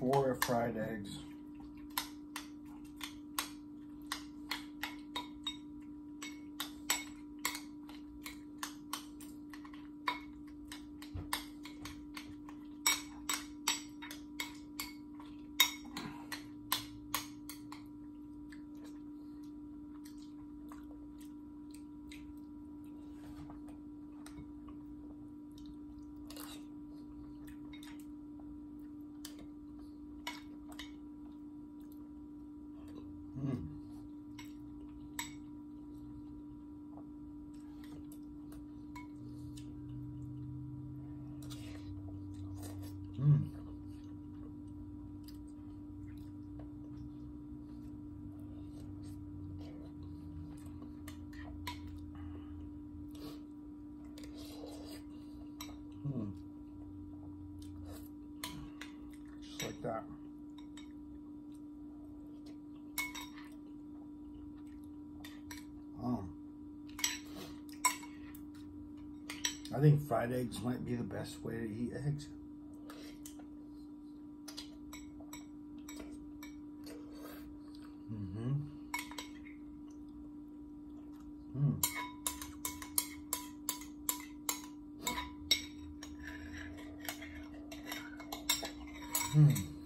or fried eggs. Mm. Mm. Mm. Just like that. I think fried eggs might be the best way to eat eggs. Mm-hmm. Mm. Mm.